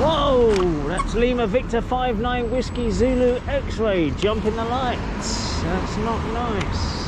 Whoa, that's Lima Victor 59 Whiskey Zulu X-Ray jumping the lights. That's not nice.